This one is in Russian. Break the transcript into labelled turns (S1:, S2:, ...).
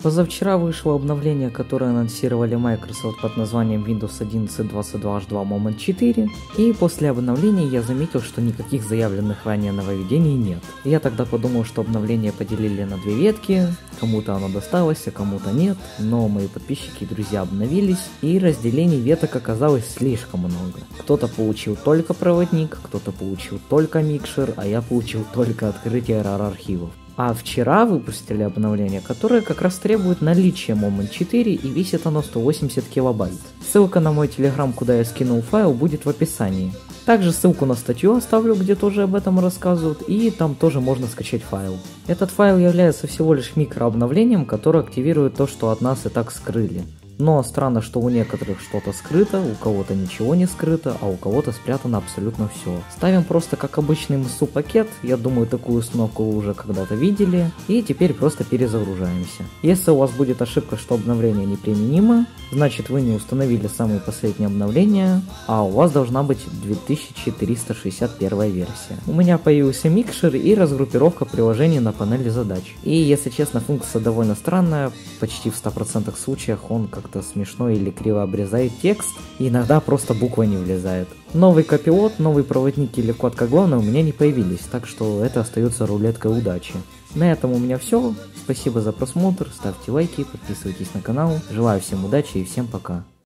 S1: Позавчера вышло обновление, которое анонсировали Microsoft под названием Windows 11 22H2 Moment 4, и после обновления я заметил, что никаких заявленных ранее нововведений нет. Я тогда подумал, что обновление поделили на две ветки, кому-то оно досталось, а кому-то нет, но мои подписчики и друзья обновились, и разделений веток оказалось слишком много. Кто-то получил только проводник, кто-то получил только микшер, а я получил только открытие RAR архивов. А вчера выпустили обновление, которое как раз требует наличия Moment 4 и весит оно 180 килобайт. Ссылка на мой телеграм, куда я скинул файл, будет в описании. Также ссылку на статью оставлю, где тоже об этом рассказывают, и там тоже можно скачать файл. Этот файл является всего лишь микрообновлением, которое активирует то, что от нас и так скрыли. Но странно, что у некоторых что-то скрыто, у кого-то ничего не скрыто, а у кого-то спрятано абсолютно все. Ставим просто как обычный МСУ пакет, я думаю такую установку вы уже когда-то видели, и теперь просто перезагружаемся. Если у вас будет ошибка, что обновление неприменимо, значит вы не установили самое последнее обновление, а у вас должна быть 2461 версия. У меня появился микшер и разгруппировка приложений на панели задач. И если честно, функция довольно странная, почти в 100% случаях он как как-то смешно или криво обрезает текст, и иногда просто буква не влезает. Новый копилот, новый проводник или код главное у меня не появились, так что это остается рулеткой удачи. На этом у меня все. Спасибо за просмотр, ставьте лайки, подписывайтесь на канал. Желаю всем удачи и всем пока.